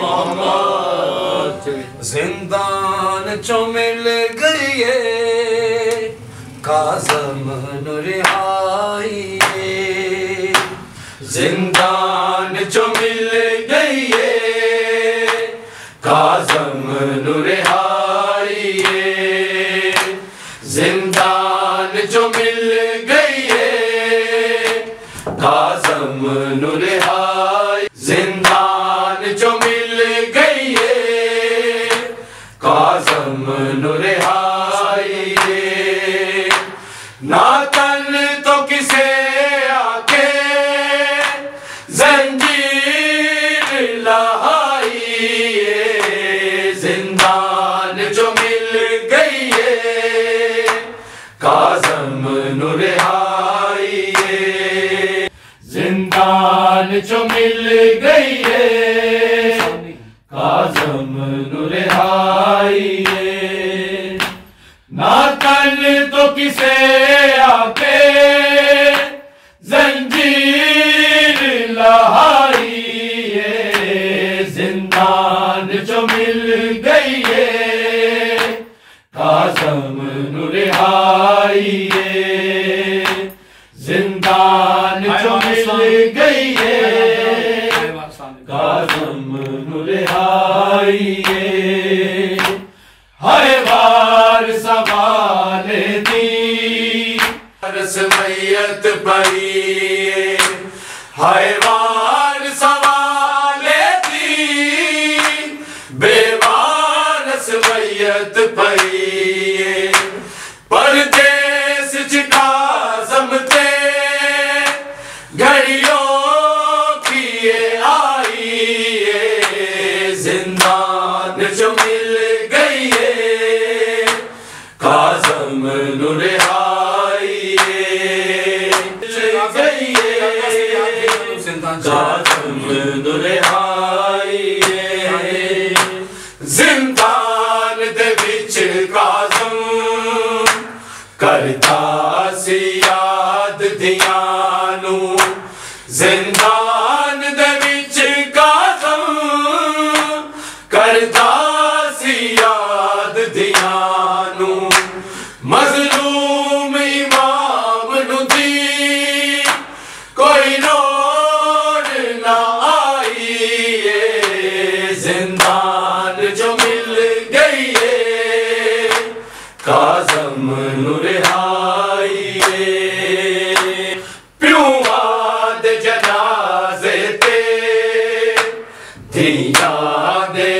मामे ज़िंदान चुमिले कासम नुरि आई ए ज़िंदान चुमिल गै काज़म रिहाई। जिंदान जो मिल गई काजम रिहाई। ना तन तो किसे आके जंजीर लहाई जिंदान जो मिल गई काजम रिहाई। जिंदान जो मिल गई काजम रिहाई ना तन तो किसे आके जंजीर लहाई जिंदान जो मिल गई काजम रिहाई पई हर बार सवाल दी बेवारस मैयत चिका जमते। घड़ियों की आई जिंदान जो गई काजम Krishna Siyade